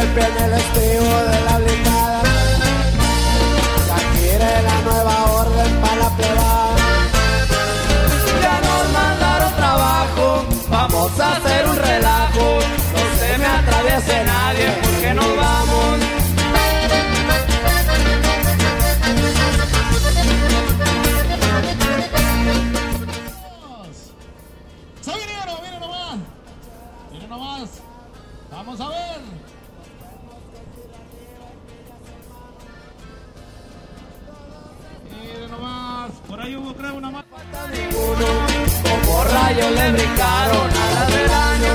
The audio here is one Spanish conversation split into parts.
limpien el estribo de la blindada. Ya quiere la nueva orden para la plebada. Ya nos mandaron trabajo, vamos a hacer un relajo. No se me atraviese nadie porque nos vamos. ¡Vamos a ver! Hubo creo una más. Como rayos le brincaron a las del año.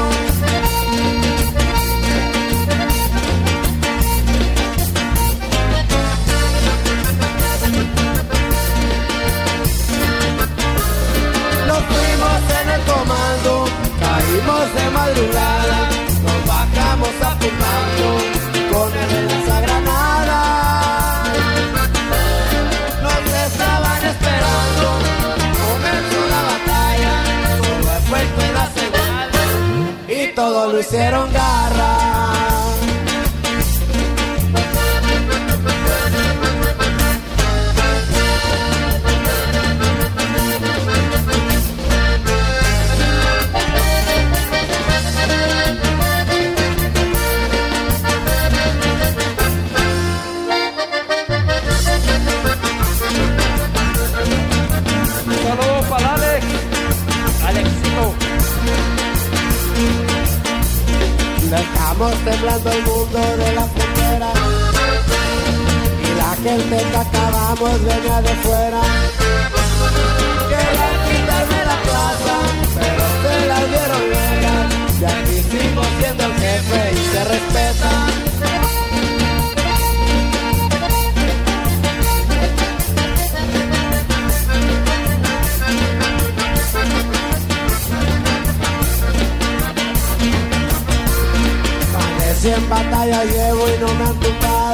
Nos fuimos en el comando, caímos de madrugada, todo lo hicieron garra. Dejamos temblando el mundo de la frontera y la gente que acabamos venía de fuera. Querían quitarme la plaza, Pero se la dieron legal y aquí sigo siendo el jefe y se respeta. 100 batallas llevo y no me han tumbado.